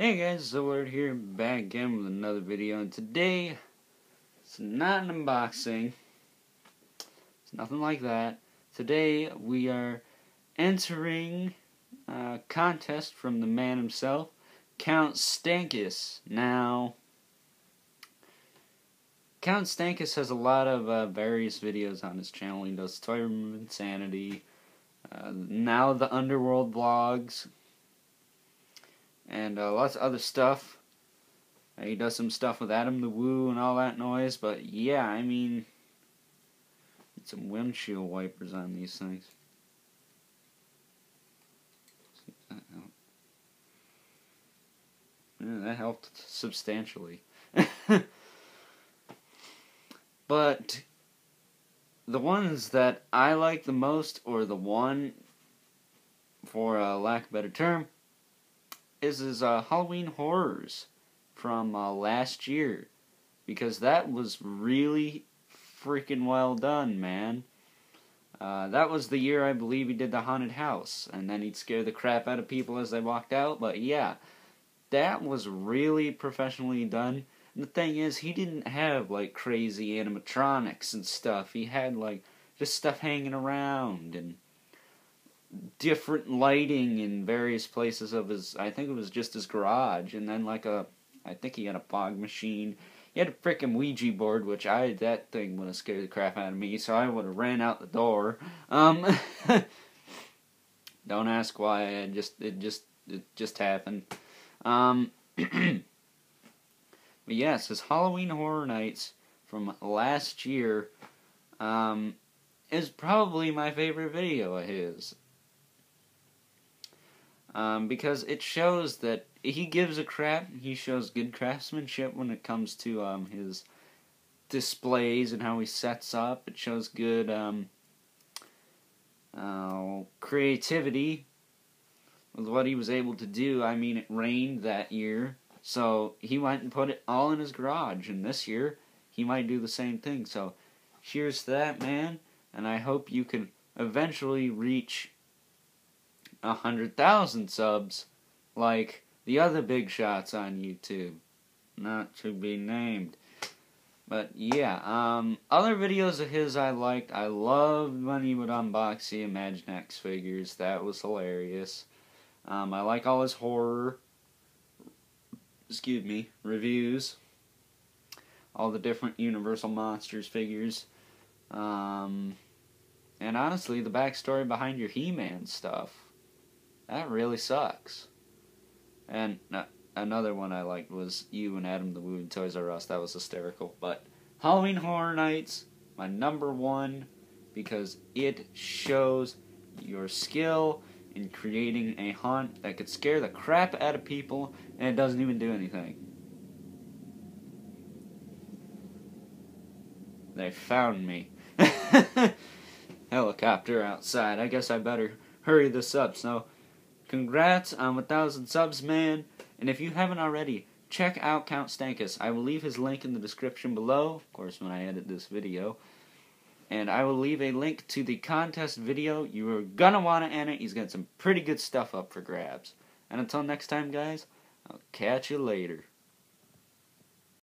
Hey guys, Zillard here, back again with another video, and today, it's not an unboxing, it's nothing like that. Today, we are entering a contest from the man himself, Count Stankus. Now, Count Stankus has a lot of uh, various videos on his channel. He does Toy Room Insanity, uh, now the Underworld vlogs, and uh, lots of other stuff. Uh, he does some stuff with Adam the Woo and all that noise, but yeah, I mean, some windshield wipers on these things. That helped. Yeah, that helped substantially. but the ones that I like the most, or the one, for a lack of a better term, is his uh, Halloween Horrors from uh, last year because that was really freaking well done, man. Uh, that was the year I believe he did the haunted house, and then he'd scare the crap out of people as they walked out. But yeah, that was really professionally done. And the thing is, he didn't have like crazy animatronics and stuff. He had like just stuff hanging around and different lighting in various places of his. I think it was just his garage, and then like a. I think he had a fog machine. He had a freaking Ouija board, which I that thing would have scared the crap out of me, so I would have ran out the door. Um, don't ask why. It just it just it just happened. Um, but yes, his Halloween Horror Nights from last year um, is probably my favorite video of his um, because it shows that he gives a crap. He shows good craftsmanship when it comes to um, his displays and how he sets up. It shows good um, uh, creativity with what he was able to do. I mean, it rained that year, so he went and put it all in his garage. And this year, he might do the same thing. So, cheers to that, man. And I hope you can eventually reach a hundred thousand subs like the other big shots on YouTube. Not to be named. But yeah, um, other videos of his I liked. I loved when he would unbox the Imaginext figures. That was hilarious. Um, I like all his horror, excuse me, reviews. All the different Universal Monsters figures. Um, and honestly, the backstory behind your He-Man stuff. That really sucks. And uh, another one I liked was you and Adam the Woo and Toys R Us. That was hysterical. But Halloween Horror Nights, my number one, because it shows your skill in creating a haunt that could scare the crap out of people and it doesn't even do anything. They found me. Helicopter outside. I guess I better hurry this up. So. Congrats on 1,000 subs, man. And if you haven't already, check out Count Stankus. I will leave his link in the description below, of course, when I edit this video. And I will leave a link to the contest video. You are gonna want to enter. He's got some pretty good stuff up for grabs. And until next time, guys, I'll catch you later.